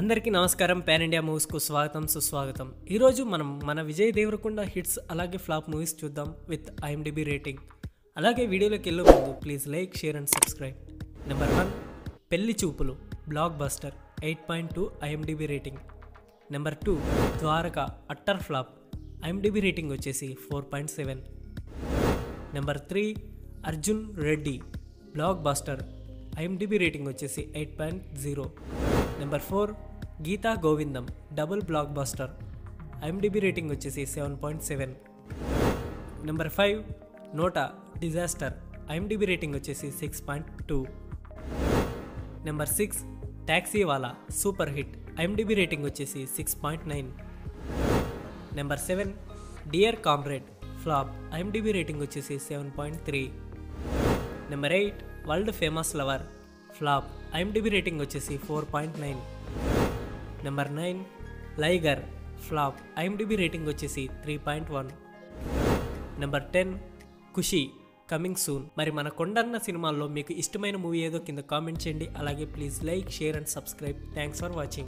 అందరికీ నమస్కారం. Pan India మూవీస్కు స్వాగతం సుస్వాగతం. ఈరోజు మనం మన విజయ్ దేవరకొండ హిట్స్ అలాగే ఫ్లాప్ మూవీస్ చూద్దాం విత్ ఐఎండిబి రేటింగ్. అలాగే వీడియోలోకి వెళ్ళే ముందు. Please like share and subscribe. Number one Pelli Choopulu blockbuster eight point two IMDb rating. Number two Dwaraka utter flop IMDb rating వచ్చేసి four point seven. Number three Arjun Reddy blockbuster IMDb rating వచ్చేసి eight point zero. Number four Geetha Govindam double blockbuster IMDb rating వచ్చేసి seven point seven. Number five Nota disaster. IMDb rating వచ్చేసి six point two. Number six Taxiwaala super hit. IMDb rating వచ్చేసి six point nine. Number seven dear comrade flop. IMDb rating వచ్చేసి seven point three. Number eight world famous lover. Flop. IMDb rating వచ్చేసి four point nine. Number nine Liger flop. IMDb rating వచ్చేసి three point one. Number ten Kushi coming soon. మరి మన కొండన్న సినిమాల్లో మీకు ఇష్టమైన movie ఏదో కింద కామెంట్ చేయండి. అలాగే please like share and subscribe. Thanks for watching.